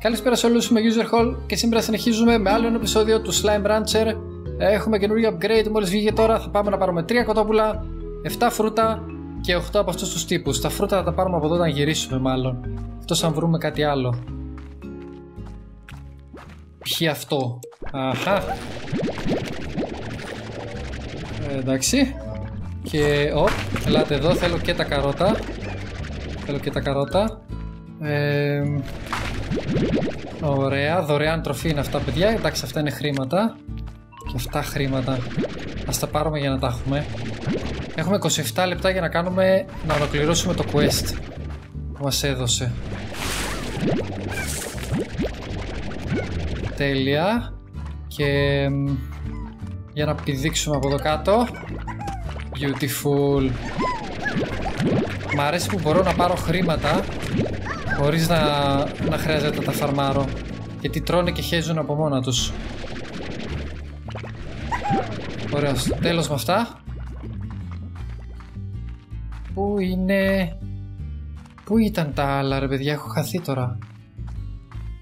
Καλησπέρα σε όλους, είμαι User Hall και σήμερα συνεχίζουμε με άλλο ένα επεισόδιο του Slime Rancher. Έχουμε καινούργιο upgrade, μόλις βγήκε τώρα θα πάμε να πάρουμε 3 κοτόπουλα, 7 φρούτα και 8 από αυτούς τους τύπους. Τα φρούτα θα τα πάρουμε από εδώ να γυρίσουμε μάλλον. Αυτό αν βρούμε κάτι άλλο. Ποιοι αυτό; Αχα. Ε, εντάξει. Και, ο, ελάτε εδώ, θέλω και τα καρότα. Θέλω και τα καρότα. Ε, ωραία, δωρεάν τροφή είναι αυτά παιδιά. Εντάξει, αυτά είναι χρήματα. Και αυτά χρήματα. Ας τα πάρουμε για να τα έχουμε. Έχουμε 27 λεπτά για να κάνουμε, να ολοκληρώσουμε το quest που μας έδωσε. Τέλεια. Και για να πηδήξουμε από εδώ κάτω. Beautiful. Μ' αρέσει που μπορώ να πάρω χρήματα χωρίς να, να χρειάζεται να τα φαρμάρω. Γιατί τρώνε και χέζουν από μόνα τους. Ωραία, τέλος με αυτά. Πού είναι... Πού ήταν τα άλλα ρε παιδιά, έχω χαθεί τώρα.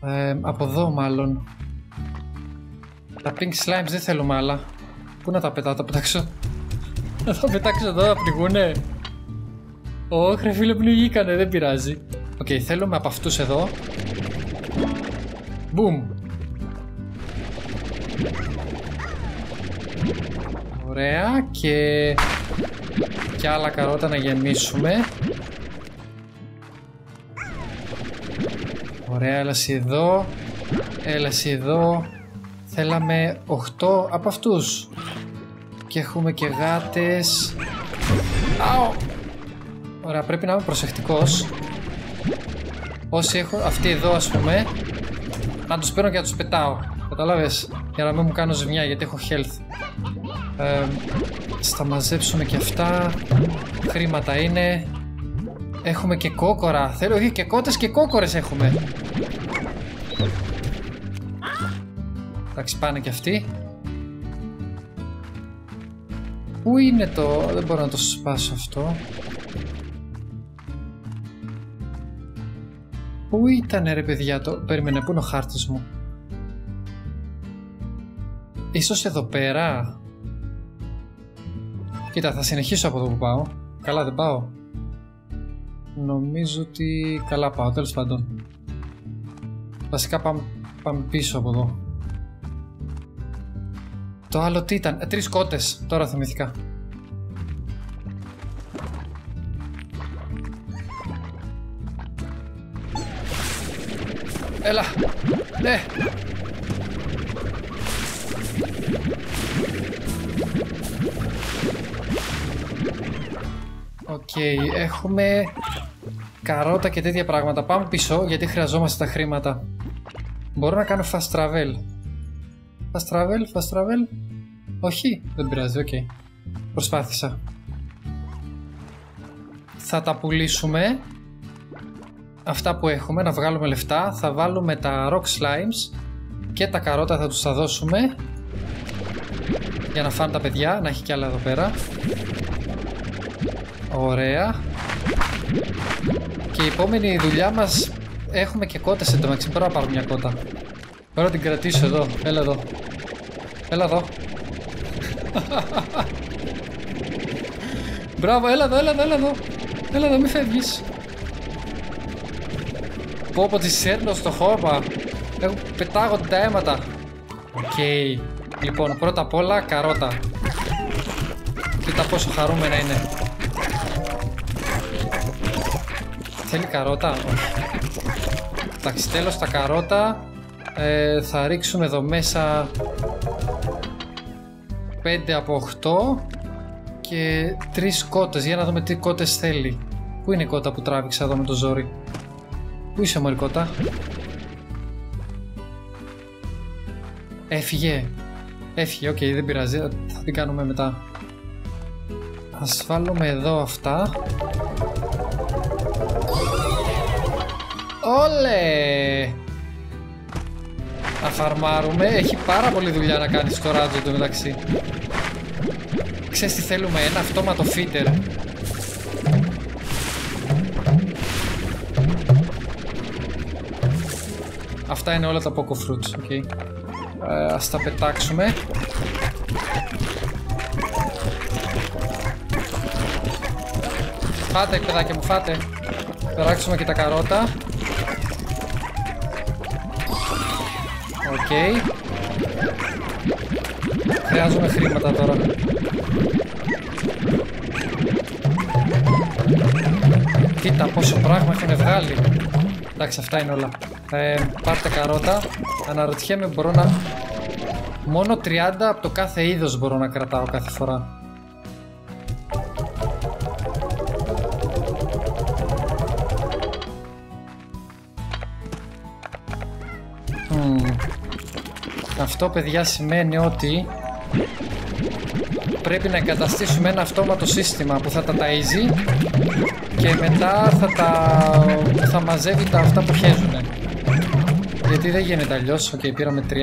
Ε, από εδώ μάλλον. Τα pink slimes δεν θέλουμε άλλα. Πού να τα πετάω, τα πετάξω. Να τα πετάξω εδώ να πνιγούνε. Όχι ρε φίλε πνιγήκανε, δεν πειράζει. Ok, okay, θέλουμε από αυτούς εδώ. Μπουμ. Ωραία και... Και άλλα καρότα να γεμίσουμε. Ωραία, έλα εδώ. Έλα εδώ. Θέλαμε 8 από αυτούς. Και έχουμε και γάτες. Αου! Ωραία, πρέπει να είμαι προσεκτικός. Όσοι έχω, αυτοί εδώ ας πούμε, να τους παίρνω και να τους πετάω. Καταλάβες, για να μην μου κάνω ζημιά γιατί έχω health. Ε, στα μαζέψουμε και αυτά. Χρήματα είναι. Έχουμε και κόκορα. Θέλω και κότες και κόκορες έχουμε. Εντάξει, πάνε και αυτοί. Πού είναι το... Δεν μπορώ να το σπάσω αυτό. Πού ήταν ρε παιδιά το... Περίμενε, πού είναι ο χάρτης μου; Ίσως εδώ πέρα. Κοίτα, θα συνεχίσω από εδώ που πάω. Καλά δεν πάω. Νομίζω ότι καλά πάω, τέλος πάντων. Βασικά πάμε, πάμε πίσω από εδώ. Το άλλο τι ήταν, ε, τρεις κότες, τώρα θυμηθήκα. Έλα, ναι. Ok, okay, έχουμε καρότα και τέτοια πράγματα. Πάμε πίσω γιατί χρειαζόμαστε τα χρήματα. Μπορώ να κάνω fast travel. Fast travel, fast travel. Όχι, δεν πειράζει, ok. Okay. Προσπάθησα. Θα τα πουλήσουμε. Αυτά που έχουμε, να βγάλουμε λεφτά. Θα βάλουμε τα rock slimes και τα καρότα θα τους τα δώσουμε. Για να φάνε τα παιδιά, να έχει κι άλλα εδώ πέρα. Ωραία. Και η επόμενη δουλειά μας έχουμε και κότες εντωμεταξύ. Μπορώ να πάρω μια κότα. Μπορώ να την κρατήσω εδώ. Έλα εδώ. Έλα εδώ. Μπράβο, έλα εδώ, έλα εδώ, έλα εδώ. Έλα εδώ, μη φεύγεις. Πω πω τη σέρνω στο χώμα. Έχω πετάγω τα αίματα. Οκ. Λοιπόν, πρώτα απ' όλα καρότα. Κοίτα πόσο χαρούμενα είναι. Θέλει καρότα; Εντάξει, τέλος τα καρότα. Ε, θα ρίξουμε εδώ μέσα 5 από 8 και 3 κότες για να δούμε τι κότες θέλει. Πού είναι η κότα που τράβηξα εδώ με το ζόρι; Πού είσαι μωρή κότα. Έφυγε. Έφυγε, ok, okay, δεν πειράζει. Θα την κάνουμε μετά. Ας βάλουμε εδώ αυτά. Όλε! Να φαρμάρουμε. Έχει πάρα πολύ δουλειά να κάνεις στο ράντσο το μεταξύ. Ξέρεις τι θέλουμε, ένα αυτόματο feeder. Αυτά είναι όλα τα Pogo Fruits. Okay. Ε, ας τα πετάξουμε. Φάτε παιδάκια μου, φάτε. Πετάξουμε και τα καρότα. Ok. Okay. Χρειάζομαι χρήματα τώρα. Κοίτα πόσο πράγμα έχουν βγάλει. Εντάξει, αυτά είναι όλα. Ε, πάρτε καρότα. Αναρωτιέμαι μπορώ να... Μόνο 30 από το κάθε είδος μπορώ να κρατάω κάθε φορά. Αυτό παιδιά σημαίνει ότι πρέπει να εγκαταστήσουμε ένα αυτόματο σύστημα που θα τα ταΐζει και μετά θα τα θα μαζεύει τα αυτά που χέζουν. Γιατί δεν γίνεται αλλιώς. OK, okay, πήραμε 30.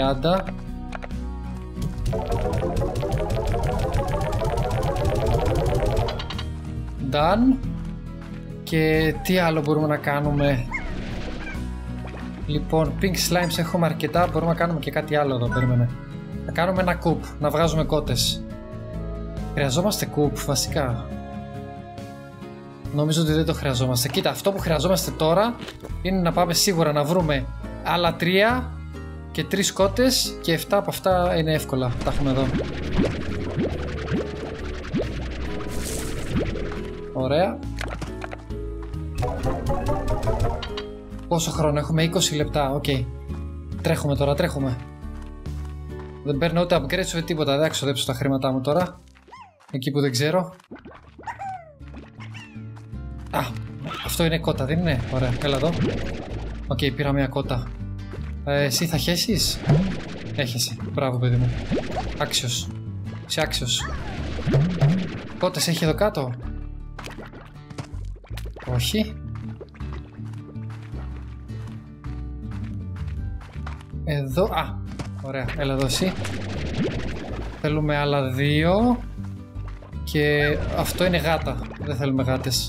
Done. Και τι άλλο μπορούμε να κάνουμε; Λοιπόν, pink slimes έχουμε αρκετά. Μπορούμε να κάνουμε και κάτι άλλο εδώ. Περίμενε. Να κάνουμε ένα coop. Να βγάζουμε κότες. Χρειαζόμαστε coop, βασικά. Νομίζω ότι δεν το χρειαζόμαστε. Κοίτα, αυτό που χρειαζόμαστε τώρα είναι να πάμε σίγουρα να βρούμε άλλα τρία και τρεις κότες και 7 από αυτά είναι εύκολα. Τα έχουμε εδώ. Ωραία. Πόσο χρόνο έχουμε, 20 λεπτά, OK. Okay. Τρέχουμε τώρα, τρέχουμε. Δεν παίρνω ούτε upgrades ούτε τίποτα, δεν ξοδέψω τα χρήματά μου τώρα. Εκεί που δεν ξέρω. Α, αυτό είναι κότα, δεν είναι; Ωραία, έλα εδώ. OK, okay, πήρα μια κότα. Ε, εσύ θα χέσεις; Έχεσε. Μπράβο, παιδί μου. Άξιος. Είσαι άξιος. Κότες έχει εδώ κάτω; Όχι. Εδώ, α, ωραία, έλα εδώ εσύ. Θέλουμε άλλα δύο. Και αυτό είναι γάτα, δεν θέλουμε γάτες.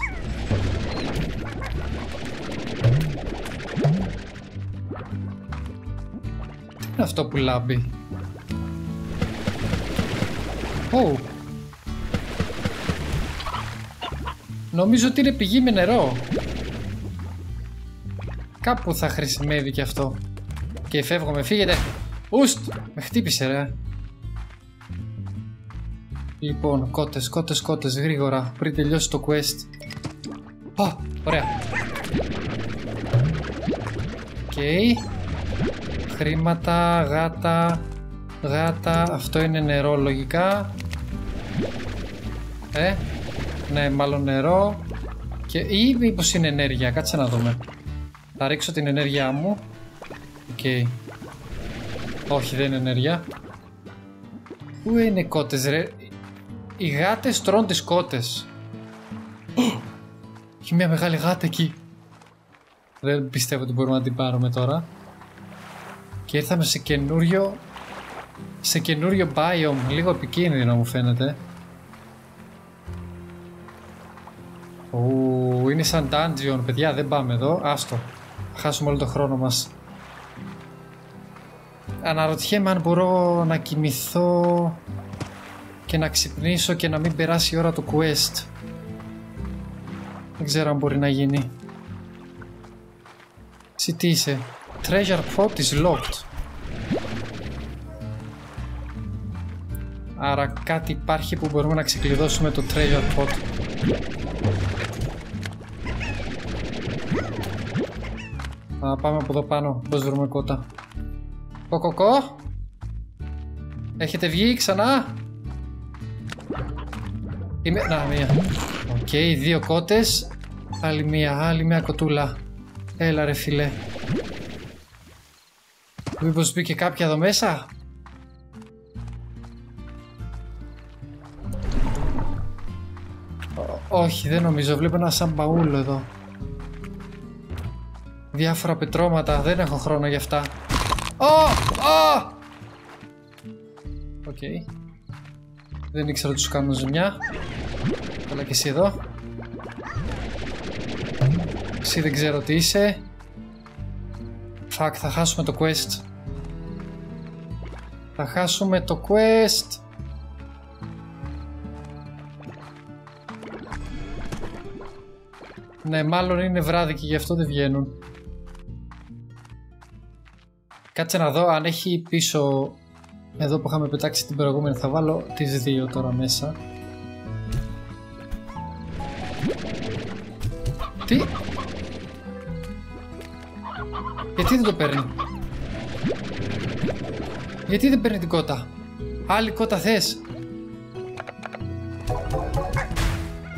Είναι αυτό που λάμπει; Oh. Νομίζω ότι είναι πηγή με νερό. Κάπου θα χρησιμεύει και αυτό. Και φεύγουμε, φύγετε. Ουστ! Με χτύπησε ρε. Λοιπόν, κότες, κότες, κότες, γρήγορα, πριν τελειώσει το quest. Ω, ωραία. OK. Okay. Χρήματα, γάτα, γάτα, αυτό είναι νερό λογικά. Ε, ναι, μάλλον νερό. Και, ή μήπως είναι ενέργεια, κάτσε να δούμε. Θα ρίξω την ενέργειά μου. Οκ. Όχι, δεν είναι ενέργεια. Πού είναι οι κότες ρε; Οι γάτες τρώνε τις κότες. Έχει μια μεγάλη γάτα εκεί. Δεν πιστεύω ότι μπορούμε να την πάρουμε τώρα. Και ήρθαμε σε καινούριο... Σε καινούριο biome. Λίγο επικίνδυνο μου φαίνεται. Ου, είναι σαν dungeon, παιδιά, δεν πάμε εδώ. Άστο. Χάσουμε όλο το χρόνο μας. Αναρωτιέμαι αν μπορώ να κοιμηθώ και να ξυπνήσω και να μην περάσει η ώρα του quest. Δεν ξέρω αν μπορεί να γίνει. Εσύ τι είσαι; Treasure pot is locked. Άρα κάτι υπάρχει που μπορούμε να ξεκλειδώσουμε το treasure pod. Θα πάμε από εδώ πάνω, μήπως βρούμε κότα. Κοκοκό. Έχετε βγει ξανά; Είμαι... Να, μία. OK, okay, δύο κότες. Άλλη μία, άλλη μία κοτούλα. Έλα ρε φίλε. Μήπως μπήκε κάποια εδώ μέσα; όχι, δεν νομίζω. Βλέπω ένα σαν μπαούλο εδώ. Διάφορα πετρώματα. Δεν έχω χρόνο για αυτά. Ω! Οκ. Δεν ήξερα ότι τους κάνω ζημιά. Αλλά και εσύ εδώ. Εσύ δεν ξέρω τι είσαι. Fuck, θα χάσουμε το quest. Θα χάσουμε το quest. Ναι, μάλλον είναι βράδυ και γι' αυτό δεν βγαίνουν. Κάτσε να δω αν έχει πίσω εδώ που είχαμε πετάξει την προηγούμενη. Θα βάλω τις δύο τώρα μέσα. Τι; Γιατί δεν το παίρνει; Γιατί δεν παίρνει την κότα; Άλλη κότα θες;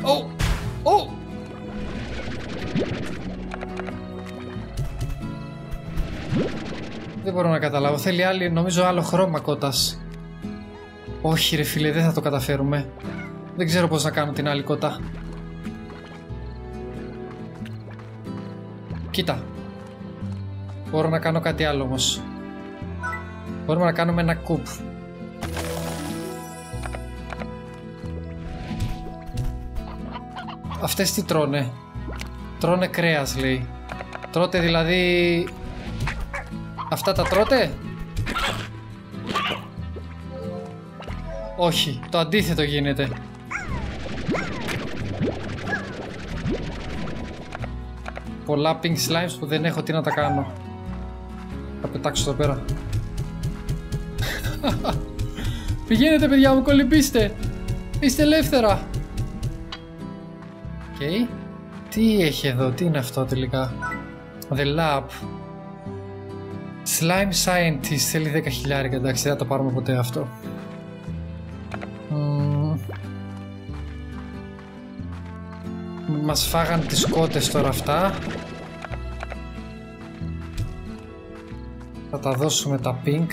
Ω! Ω! Δεν μπορώ να καταλάβω. Θέλει άλλη, νομίζω άλλο χρώμα κότας. Όχι ρε φίλε, δεν θα το καταφέρουμε. Δεν ξέρω πώς να κάνω την άλλη κότα. Κοίτα. Μπορώ να κάνω κάτι άλλο όμως. Μπορούμε να κάνουμε ένα κουπ. Αυτές τι τρώνε; Τρώνε κρέας λέει. Τρώτε δηλαδή... Αυτά τα τρώτε; Όχι, το αντίθετο γίνεται. Πολλά pink slimes που δεν έχω τι να τα κάνω. Θα πετάξω εδώ πέρα. Πηγαίνετε παιδιά μου, κολυμπήστε. Είστε ελεύθερα. OK. Okay. Τι έχει εδώ, τι είναι αυτό τελικά; The Lab. Slime Scientist θέλει 10 χιλιάρικα, εντάξει δεν θα το πάρουμε ποτέ αυτό. Mm. Μας φάγαν τις κότες τώρα αυτά. Θα τα δώσουμε τα pink.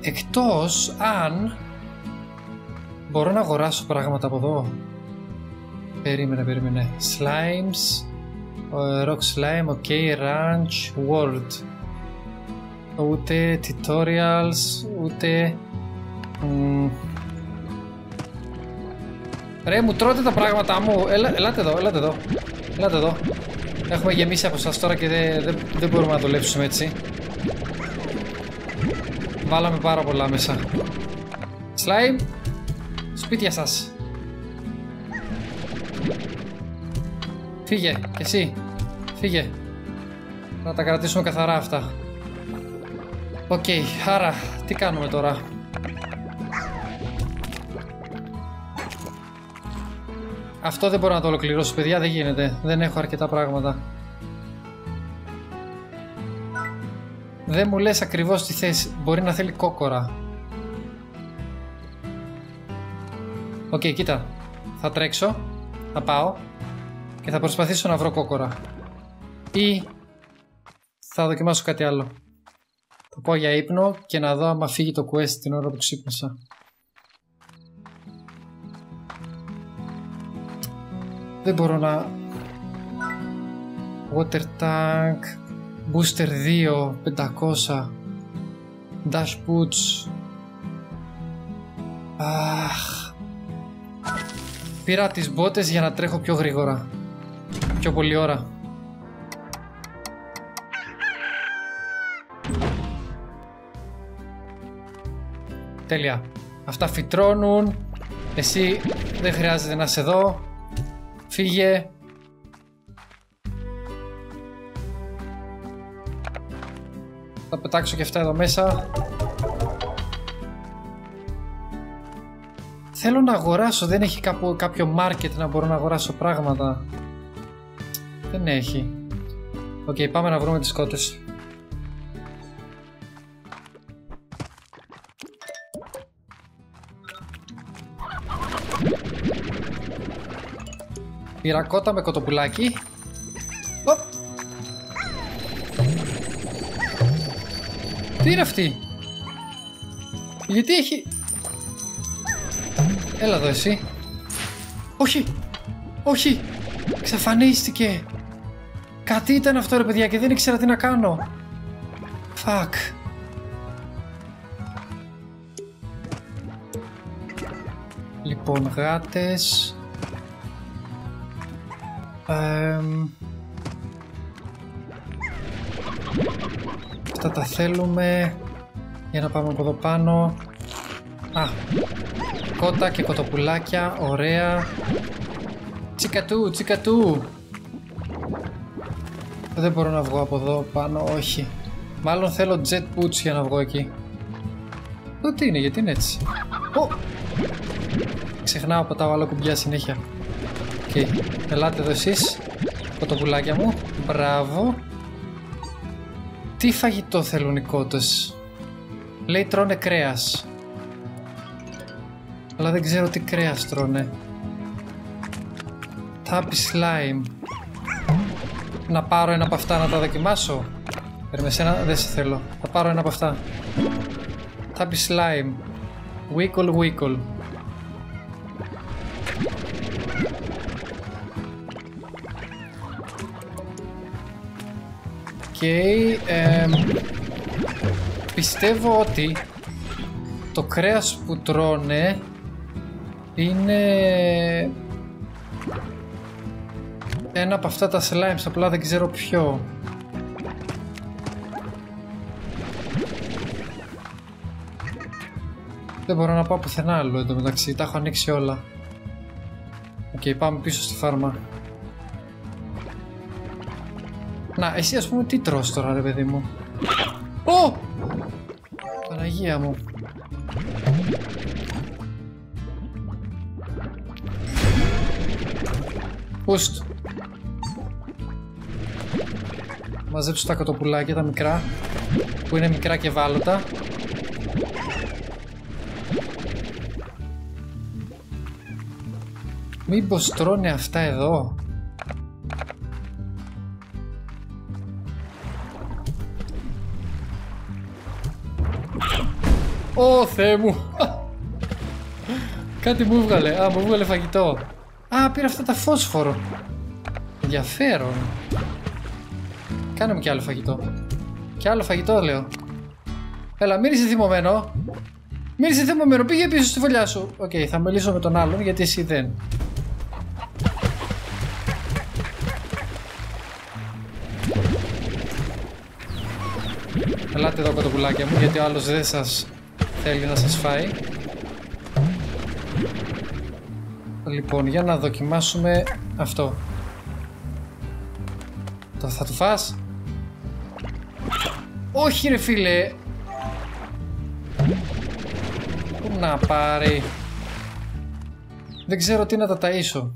Εκτός αν μπορώ να αγοράσω πράγματα από εδώ. Περίμενε, περίμενε. Slimes, Rock Slime, ok, Ranch, World. Ούτε tutorials, ούτε... Mm. Ρε, μου τρώτε τα πράγματά μου. Ελά, ελάτε εδώ, ελάτε εδώ. Ελάτε εδώ. Έχουμε γεμίσει από σας τώρα και δεν, δεν, δεν μπορούμε να δουλέψουμε έτσι. Βάλαμε πάρα πολλά μέσα. Slime, σπίτια σας. Φύγε, και εσύ. Φύγε. Να τα κρατήσουμε καθαρά αυτά. OK, okay, άρα τι κάνουμε τώρα; Αυτό δεν μπορώ να το ολοκληρώσω παιδιά, δεν γίνεται. Δεν έχω αρκετά πράγματα. Δεν μου λες ακριβώς τι θες. Μπορεί να θέλει κόκορα. OK, okay, κοίτα. Θα τρέξω. Θα πάω. Και θα προσπαθήσω να βρω κόκορα. Ή θα δοκιμάσω κάτι άλλο. Θα πάω για ύπνο και να δω άμα φύγει το quest την ώρα που ξύπνησα. Δεν μπορώ να... Water tank... Booster 2, 500... Dash boots... Αχ... Πήρα τις μπότες για να τρέχω πιο γρήγορα. Πιο πολύ ώρα. Τέλεια. Αυτά φυτρώνουν. Εσύ δεν χρειάζεται να είσαι εδώ. Φύγε. Θα πετάξω και αυτά εδώ μέσα. Θέλω να αγοράσω, δεν έχει κάποιο, κάποιο market να μπορώ να αγοράσω πράγματα. Δεν έχει. OK, okay, πάμε να βρούμε τις κότες. Πήρα με κοτοπουλάκι. Οπ. Τι είναι αυτή; Γιατί έχει... Έλα εδώ εσύ. Όχι. Όχι. Ξαφανίστηκε. Κάτι ήταν αυτό ρε παιδιά και δεν ήξερα τι να κάνω. Φακ. Λοιπόν, γάτες Αυτά τα θέλουμε. Για να πάμε από εδώ πάνω. Α, κότα και κοτοπουλάκια, ωραία. Τσικατού, τσικατού. Δεν μπορώ να βγω από εδώ πάνω, όχι. Μάλλον θέλω jet boots για να βγω εκεί. Το τι είναι, γιατί είναι έτσι. Oh! Ξεχνάω από τα βάλω κουμπιά συνέχεια. OK, okay. ελάτε εδώ εσείς, κοτοπουλάκια μου. Μπράβο. Τι φαγητό θέλουν οι κότες; Λέει τρώνε κρέας. Αλλά δεν ξέρω τι κρέας τρώνε. Tabby slime. Να πάρω ένα από αυτά να τα δοκιμάσω; Περίμενε σένα, δεν σε θέλω. Θα πάρω ένα από αυτά. Tappy slime. Wickle wickle. Okay, πιστεύω ότι το κρέας που τρώνε είναι ένα από αυτά τα slimes, απλά δεν ξέρω ποιο. Δεν μπορώ να πάω πουθενά άλλο εδώ μεταξύ, τα έχω ανοίξει όλα. OK, okay, πάμε πίσω στη φάρμα. Να, εσύ ας πούμε τι τρως τώρα ρε παιδί μου. Ω! Παναγία μου. Πούστ. Μαζέψω τα κατοπουλάκια, τα μικρά, που είναι μικρά και βάλωτα. Μήπως τρώνε αυτά εδώ; Ω Θεέ μου. Κάτι μου έβγαλε. Α μου έβγαλε φαγητό. Α πήρα αυτά τα φόσφορο. Ενδιαφέρον. Κάνε μου κι άλλο φαγητό. Κι άλλο φαγητό λέω. Έλα μην είσαι θυμωμένο. Μην είσαι θυμωμένο. Πήγε πίσω στη φωλιά σου. OK, okay, θα μιλήσω με τον άλλον γιατί εσύ δεν. Ελάτε εδώ κοτοπουλάκια μου γιατί ο άλλος δεν σας θέλει να σας φάει. Λοιπόν, για να δοκιμάσουμε αυτό. Το θα του φας; Όχι ρε φίλε! Πού να πάρει; Δεν ξέρω τι να τα ταΐσω.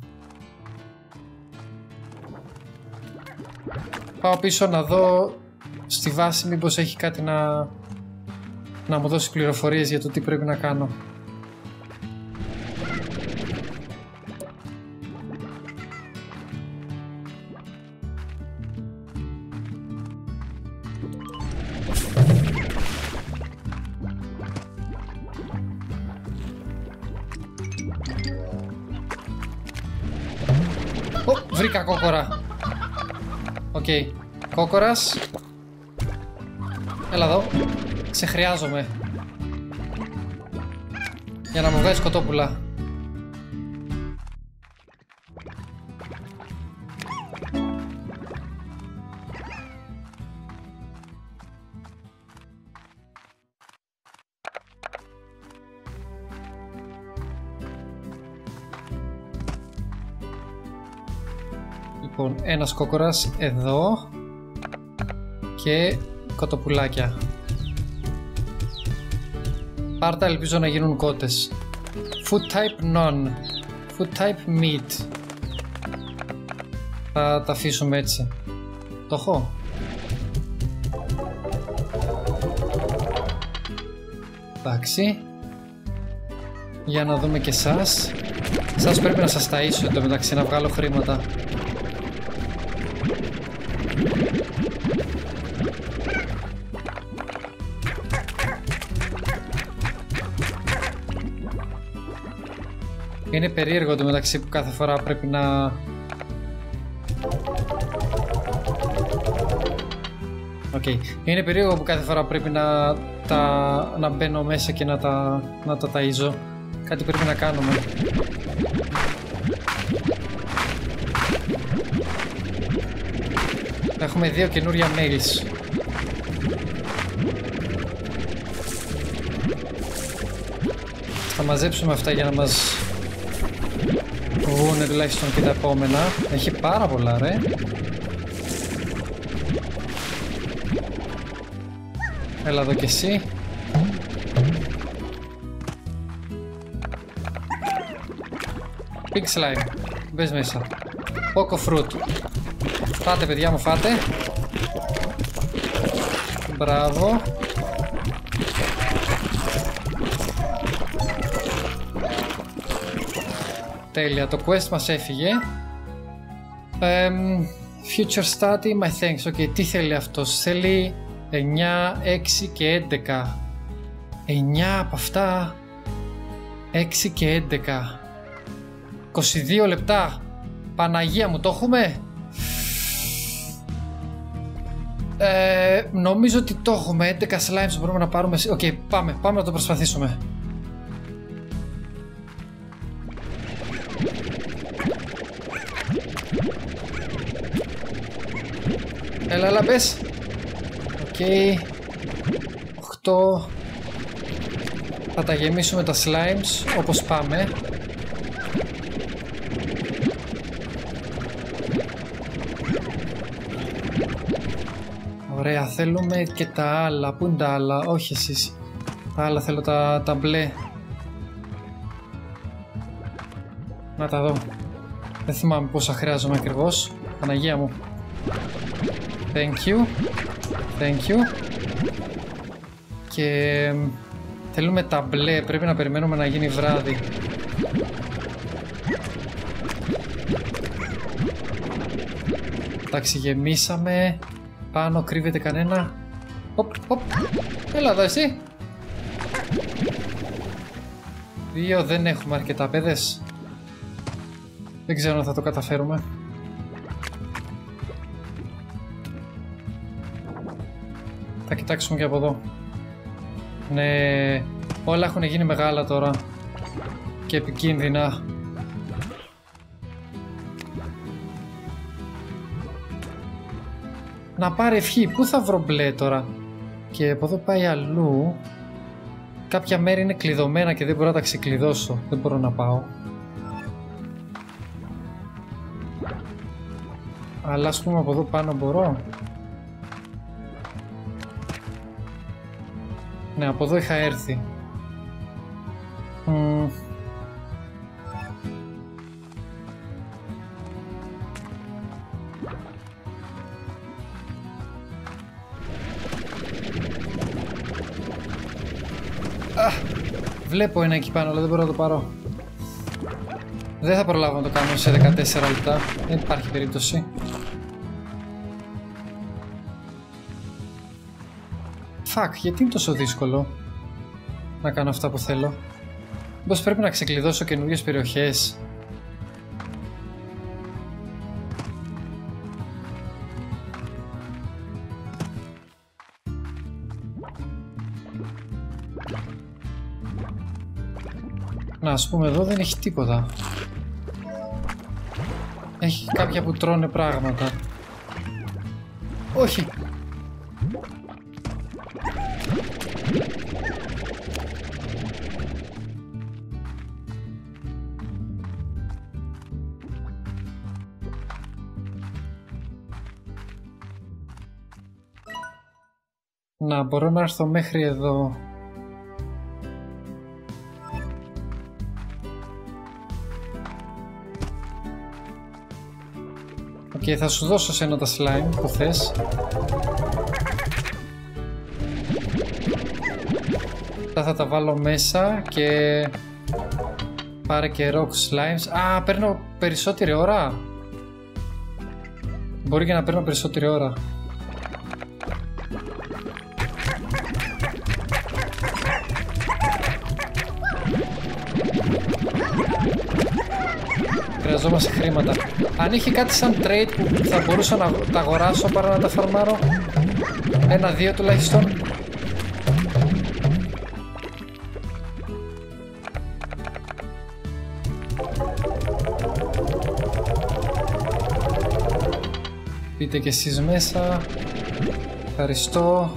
Πάω πίσω να δω στη βάση μήπως έχει κάτι να να μου δώσεις πληροφορίες για το τι πρέπει να κάνω. Ω, βρήκα κόκορα. OK. Okay. Κόκορας. Έλα εδώ. Σε χρειάζομαι. Για να μου βγάλεις κοτόπουλα. Λοιπόν, ένας κόκορας εδώ και κοτοπουλάκια. Πάρτα ελπίζω να γίνουν κότες. Food type none. Food type meat. Θα τα αφήσουμε έτσι. Το έχω. Εντάξει. Για να δούμε και εσάς. Σας πρέπει να σας ταΐσω μεταξύ να βγάλω χρήματα. Είναι περίεργο το μεταξύ που κάθε φορά πρέπει να... Okay. Είναι περίεργο που κάθε φορά πρέπει να, τα, να μπαίνω μέσα και να τα, να τα ταΐζω. Κάτι πρέπει να κάνουμε. Έχουμε δύο καινούρια mails. Θα μαζέψουμε αυτά για να μας βγουν τουλάχιστον και τα επόμενα. Έχει πάρα πολλά ρε. Έλα εδώ κι εσύ. Pink slime. Μπες μέσα. Poco fruit. Φάτε παιδιά μου, φάτε. Μπράβο. Τέλεια, το quest μας έφυγε. Um, future study, my thanks. OK, τι θέλει αυτός. Θέλει 9, 6 και 11. 9 από αυτά. 6 και 11. 22 λεπτά. Παναγία μου, το έχουμε; Ε, νομίζω ότι το έχουμε. 11 slimes μπορούμε να πάρουμε. OK, okay, πάμε. Πάμε να το προσπαθήσουμε. Έλα, έλα, μπες. OK. Okay. 8. Θα τα γεμίσουμε τα slimes όπως πάμε. Ωραία, θέλουμε και τα άλλα. Πού είναι τα άλλα, όχι εσείς. Τα άλλα θέλω τα, τα μπλε. Να τα δω. Δεν θυμάμαι πόσα χρειάζομαι ακριβώς. Παναγία μου. Thank you. Thank you. Και θέλουμε τα μπλε. Πρέπει να περιμένουμε να γίνει βράδυ. Εντάξει, γεμίσαμε. Πάνω κρύβεται κανένα. Οπ, οπ. Έλα εδώ εσύ. Δύο δεν έχουμε αρκετά παιδες. Δεν ξέρω αν θα το καταφέρουμε. Κοιτάξουμε και από εδώ. Ναι, όλα έχουν γίνει μεγάλα τώρα. Και επικίνδυνα. Να πάρει ευχή. Πού θα βρω μπλε τώρα; Και από εδώ πάει αλλού. Κάποια μέρη είναι κλειδωμένα και δεν μπορώ να τα ξεκλειδώσω. Δεν μπορώ να πάω. Αλλά ας πούμε από εδώ πάνω μπορώ. Ναι, από εδώ είχα έρθει. Βλέπω ένα εκεί πάνω, αλλά δεν μπορώ να το πάρω. Δεν θα προλάβω να το κάνω σε 14 λεπτά. Δεν υπάρχει περίπτωση. Φακ, γιατί είναι τόσο δύσκολο να κάνω αυτά που θέλω. Μήπως πρέπει να ξεκλειδώσω καινούργιες περιοχές. Να, ας πούμε εδώ δεν έχει τίποτα. Έχει κάποια που τρώνε πράγματα. Όχι. Να, μπορώ να έρθω μέχρι εδώ. Και θα σου δώσω σε ένα τα slime που θες. Αυτά θα τα βάλω μέσα και πάρε και rock slimes. Α, παίρνω περισσότερη ώρα. Μπορεί και να παίρνω περισσότερη ώρα. Αν είχε κάτι σαν trade που θα μπορούσα να τα αγοράσω παρά να τα φαρμάρω. Ένα-δύο τουλάχιστον. Μπείτε και εσείς μέσα. Ευχαριστώ.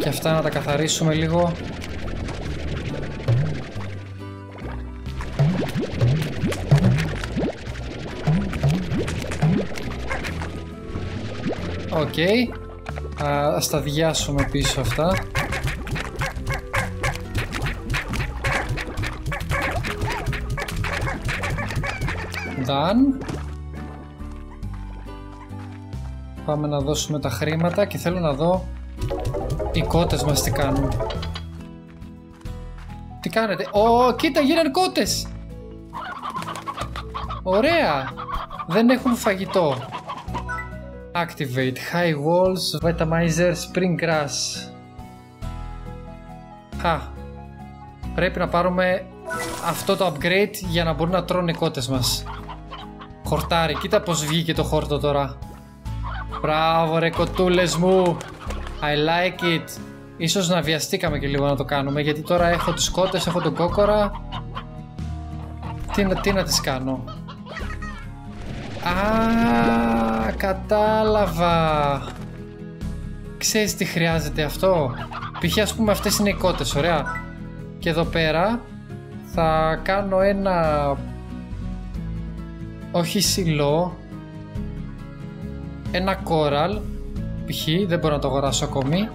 Και αυτά να τα καθαρίσουμε λίγο. Οκ. Ας τα αδειάσουμε πίσω αυτά. Done. Πάμε να δώσουμε τα χρήματα και θέλω να δω οι κότες μας τι κάνουν. Τι κάνετε; Ω, κοίτα γίνανε κότες. Ωραία. Δεν έχουν φαγητό. Activate. High walls. Vitamizer. Spring grass. Χα. Πρέπει να πάρουμε αυτό το upgrade για να μπορούν να τρώνε οι κότες μας. Χορτάρι. Κοίτα πως βγήκε το χόρτο τώρα. Μπράβο ρε κοτούλες μου. I like it. Ίσως να βιαστήκαμε και λίγο να το κάνουμε γιατί τώρα έχω τις κότες, έχω τον κόκορα. Τι, τι να τις κάνω. Α, κατάλαβα. Ξέρεις τι χρειάζεται αυτό; Π.χ. ας πούμε αυτές είναι οι κότες, ωραία. Και εδώ πέρα θα κάνω ένα... Όχι σιλό. Ένα κόραλ. Π.χ. δεν μπορώ να το αγοράσω ακόμη.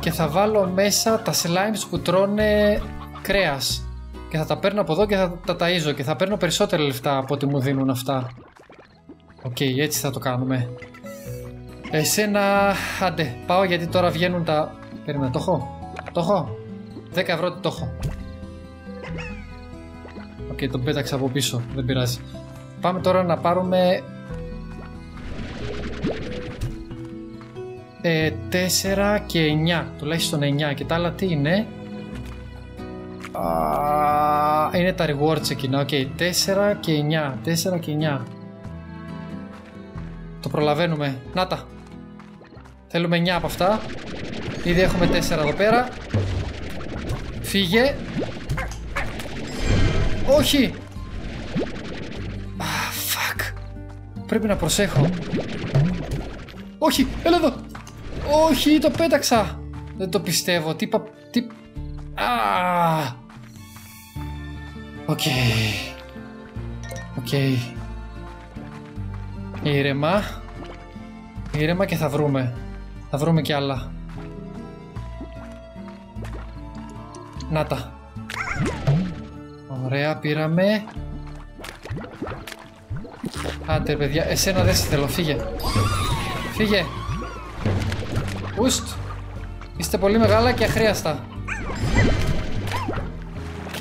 Και θα βάλω μέσα τα slimes που τρώνε κρέας. Και θα τα παίρνω από εδώ και θα τα ταΐζω και θα παίρνω περισσότερα λεφτά από ό,τι μου δίνουν αυτά. Οκ, έτσι θα το κάνουμε. Εσένα, άντε, πάω γιατί τώρα βγαίνουν τα... Περίμενε, το έχω; Το έχω; 10 ευρώ το έχω. Οκ, τον πέταξα από πίσω, δεν πειράζει. Πάμε τώρα να πάρουμε... Ε, 4 και 9, τουλάχιστον 9 και τα άλλα τι είναι; Α, είναι τα rewards εκείνα, οκ, 4 και 9, 4 και 9. Το προλαβαίνουμε. Να τα. Θέλουμε 9 από αυτά. Ήδη έχουμε 4 εδώ πέρα. Φύγε. Όχι. Ah, fuck. Πρέπει να προσέχω. Όχι, έλα εδώ. Όχι, το πέταξα. Δεν το πιστεύω. Τι πα... Τι... Α. OK. OK. Ήρεμα. Ήρεμα και θα βρούμε. Θα βρούμε κι άλλα. Να τα. Ωραία, πήραμε. Άντε, παιδιά, εσένα δεν σε θέλω, φύγε. Φύγε. Ουστ. Είστε πολύ μεγάλα και αχρίαστα. Οκ.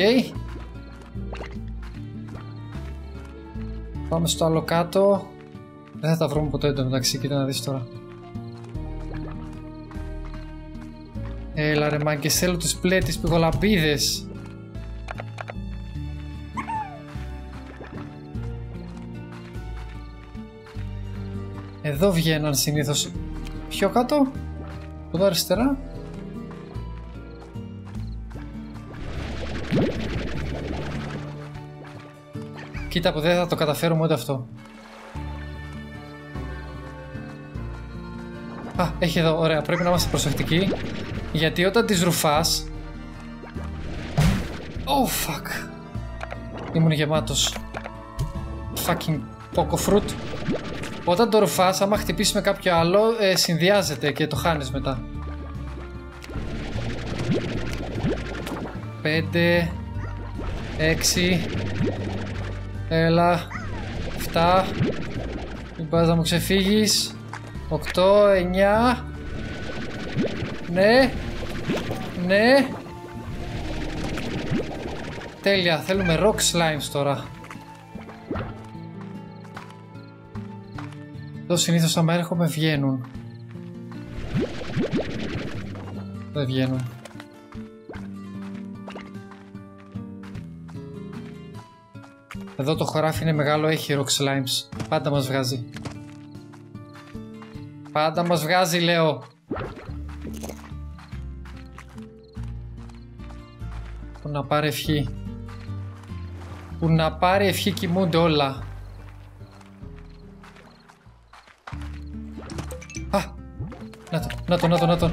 Πάμε στο άλλο κάτω. Δεν θα τα βρούμε ποτέ εντωμεταξύ, κοίτα να δεις τώρα. Έλα ρε μάγκες, θέλω τις μπλε τις πυγολαμπίδες. Εδώ βγαίναν συνήθως. Πιο κάτω. Εδώ αριστερά. Κοίτα που δεν θα το καταφέρουμε ούτε αυτό. Α, έχει εδώ, ωραία, πρέπει να είμαστε προσεκτικοί. Γιατί όταν τις ρουφάς... Oh, fuck. Ήμουν γεμάτος. Fucking poco fruit. Όταν το ρουφάς, άμα χτυπήσεις με κάποιο άλλο, ε, συνδυάζεται και το χάνεις μετά. Πέντε... Έξι... Έλα... Φτά... Μην πας να μου ξεφύγεις... 8, 9 Ναι. Ναι. Τέλεια, θέλουμε rock slimes τώρα. Εδώ συνήθως άμα έρχομαι βγαίνουν. Δεν βγαίνουν. Εδώ το χωράφι είναι μεγάλο, έχει rock slimes. Πάντα μας βγάζει Πάντα μας βγάζει, λέω. Που να πάρει ευχή; Που να πάρει ευχή κοιμούνται όλα. Α! Να το, να το, να το, να το.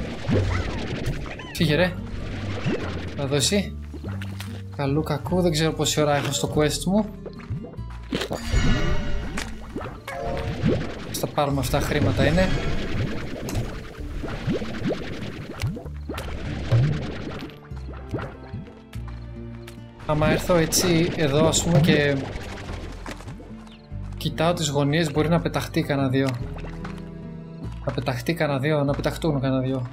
Φύγε ρε. Να δώσει. Καλού κακού, δεν ξέρω πόση ώρα έχω στο quest μου. Θα πάρουμε αυτά χρήματα είναι. Άμα έρθω έτσι εδώ ας πούμε και κοιτάω τις γωνίες μπορεί να πεταχτεί κανένα δύο. Να πεταχτεί κανένα δύο, να πεταχτούν κανένα δύο.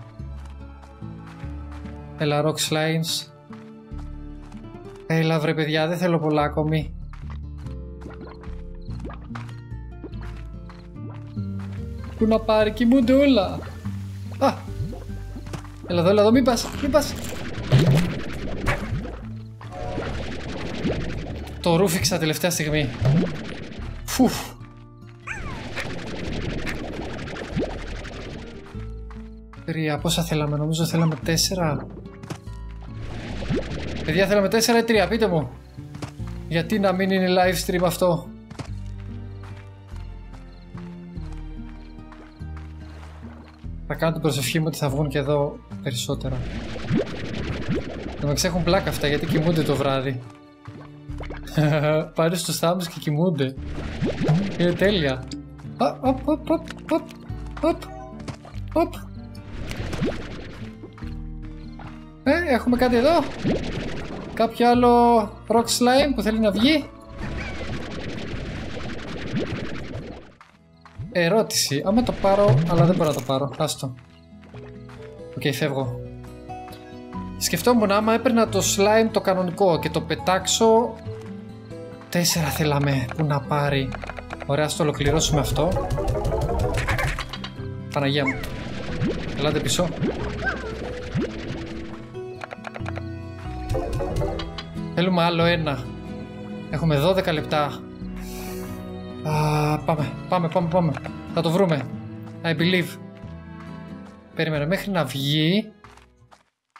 Έλα rock slimes. Έλα βρε παιδιά, δεν θέλω πολλά ακόμη. Πού να πάρει, κοιμούνται όλα. Α! Έλα εδώ, έλα εδώ, μην πας, μην πας. Το ρούφηξα τελευταία στιγμή. Φουφ. Τρία, πόσα θέλαμε, νομίζω θέλαμε τέσσερα. Παιδιά θέλαμε τέσσερα ή τρία, πείτε μου. Γιατί να μην είναι live stream αυτό; Θα κάνω την προσευχή μου ότι θα βγουν και εδώ περισσότερα. Να με ξέχουν πλάκα αυτά γιατί κοιμούνται το βράδυ. Πάρε στους θάμους και κοιμούνται. Είναι τέλεια. Οπ, οπ, οπ, οπ, οπ, οπ. Ε, έχουμε κάτι εδώ. Κάποιο άλλο rock slime που θέλει να βγει. Ερώτηση. Άμα το πάρω, αλλά δεν μπορώ να το πάρω. Άστο. OK, okay, φεύγω. Σκεφτόμουν άμα έπαιρνα το slime το κανονικό και το πετάξω Τέσσερα θέλαμε που να πάρει. Ωραία, ας το ολοκληρώσουμε αυτό. Παναγία μου. Ελάτε πίσω. Θέλουμε άλλο ένα. Έχουμε 12 λεπτά. Α, πάμε, πάμε, πάμε, πάμε. Θα το βρούμε. I believe. Περίμενε, μέχρι να βγει...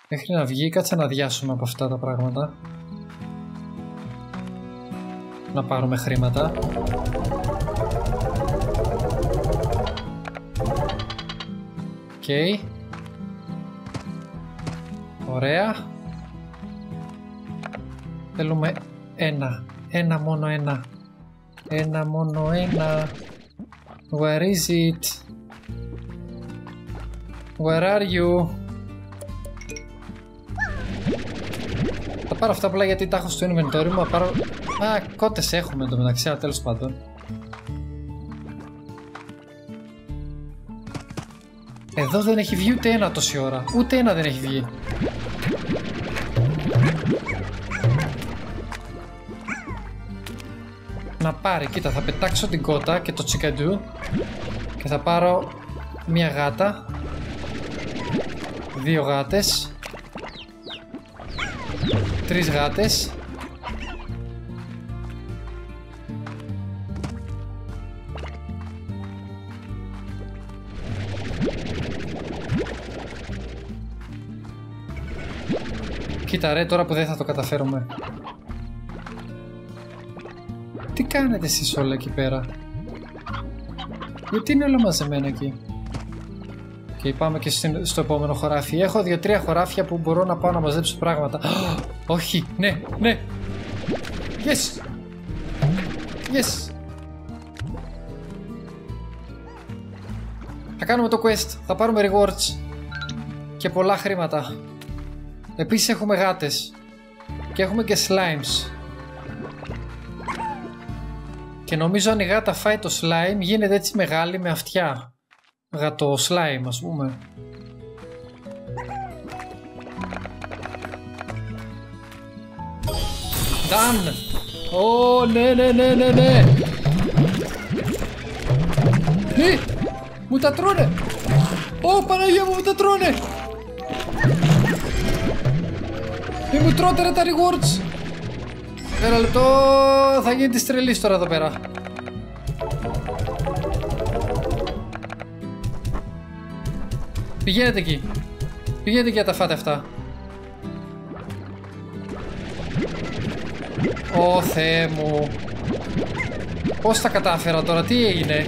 Μέχρι να βγει, κάτσε να αδειάσουμε από αυτά τα πράγματα να πάρουμε χρήματα. OK. Okay. Ωραία. Θέλουμε ένα. Ένα μόνο ένα. Ένα μόνο ένα. Where is it? Where are you? Θα πάρω αυτά απλά γιατί τα έχω στο inventory μου. Θα πάρω Α, κότες έχουμε εντωμεταξύ, αλλά τέλος πάντων. Εδώ δεν έχει βγει ούτε ένα τόση ώρα. Ούτε ένα δεν έχει βγει. Να πάρει, κοίτα, θα πετάξω την κότα και το τσικαντού και θα πάρω μία γάτα, δύο γάτες, τρεις γάτες Κοίτα ρε, τώρα που δεν θα το καταφέρουμε. Τι κάνετε εσείς όλα εκεί πέρα; Γιατί είναι όλα μαζεμένα εκεί; Και πάμε και στο επόμενο χωράφι. Έχω δύο-τρία χωράφια που μπορώ να πάω να μαζέψω πράγματα. Όχι, ναι, ναι. Yes. Yes. Θα κάνουμε το quest. Θα πάρουμε rewards. Και πολλά χρήματα. Επίσης έχουμε γάτες. Και έχουμε και slimes. Και νομίζω αν η γάτα φάει το slime γίνεται έτσι μεγάλη με αυτιά. Γατο slime ας πούμε. Done! Ω, ναι, ναι, ναι, ναι, ναι! Ναι! Μου τα τρώνε! Ω, Παναγία μου, μου τα τρώνε! Μου τρώτε ρε τα rewards. Ένα λεπτό θα γίνει τη τρελή τώρα εδώ πέρα. Πηγαίνετε εκεί. Πηγαίνετε εκεί να τα φάτε αυτά. Ω Θεέ μου. Πώς τα κατάφερα τώρα, τι έγινε;